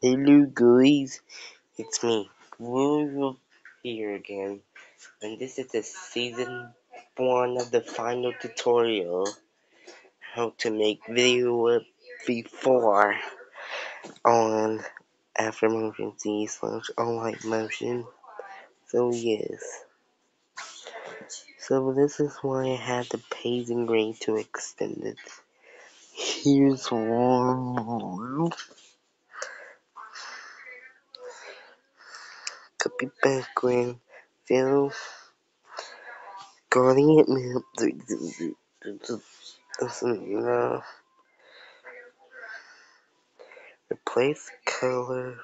Hello guys, it's me, William here again, and this is the season 1 of the final tutorial, how to make video before on After Motion Z slash Alight Motion, so yes. So this is why I had the paging rate to extend it. Here's one. Copy background, fill, gradient replace color,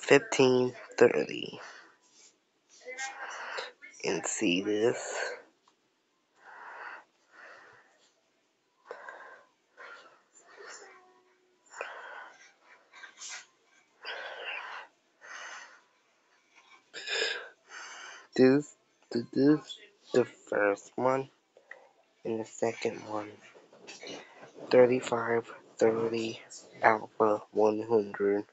fifteen thirty, and see this. This, to this, the first one, and the second one. 35, 30, alpha 100.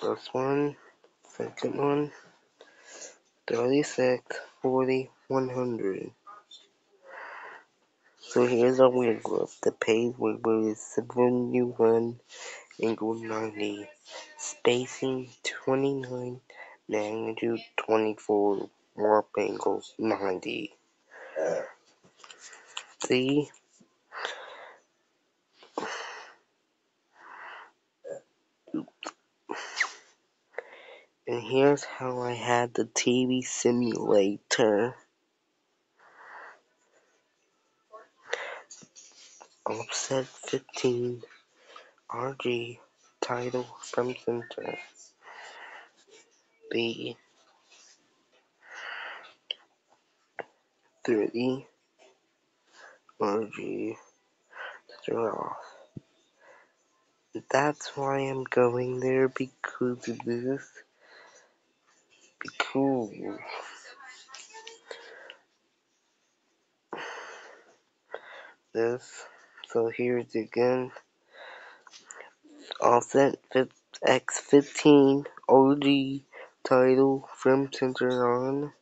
First one, second one, 36, 40, 100. So here's our wig group. The page wig group is 71 angle 90. Spacing 29, magnitude 24, warp angle 90. See? And here's how I had the TV simulator. Offset 15, RG, title from center. B 30 RG off. That's why I'm going there because of this. Because this. So here's again. Offset X15 OG title from center on.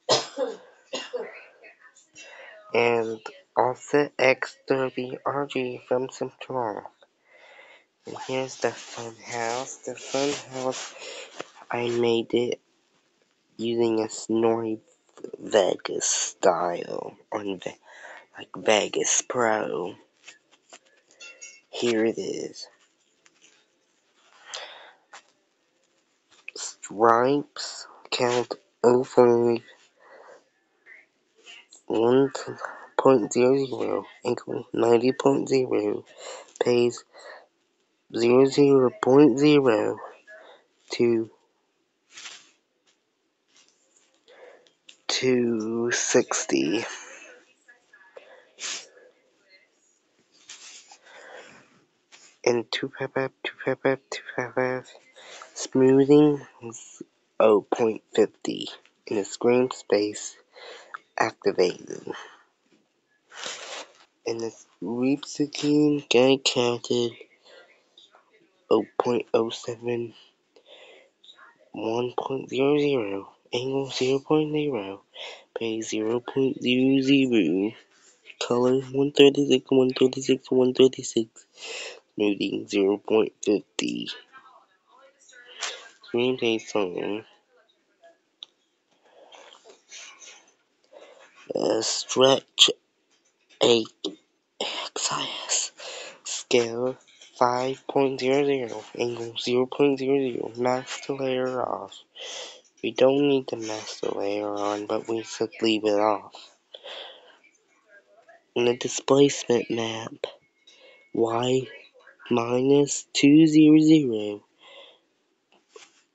and offset X30 RG from center off. And here's the fun house. The fun house, I made it using a Sony Vegas style on like Vegas Pro. Here it is. Stripes count 05 1.00 equal 90.0 pays 00.0 to 260 and 2 pep up 2 pep up 2 pep up smoothing is 0.50 in the screen space activated and the again get counted 0.07 1.00 angle 0.0 pay 0.00 color 136 136 136 smoothing 0.50 screen pay song. Uh, stretch a XIS scale 5.00 angle 0.00 master layer off. We don't need the master layer on but we should leave it off. In the displacement map. Y minus 200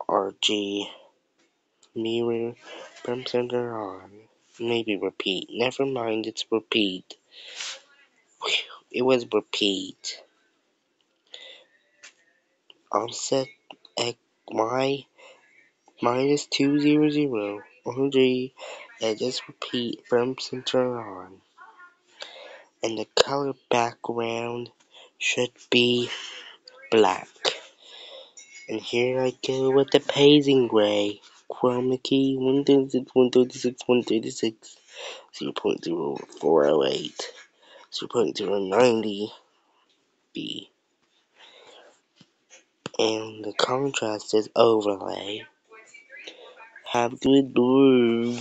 RG mirror from center on maybe repeat. Never mind it's repeat. It was repeat. Offset x y minus 200 RG and just repeat from center on. And the color background should be black. And here I go with the paging gray. Chroma key 136, 136, 136, 0.0408, 0.090 B. And the contrast is overlay. Have good blue.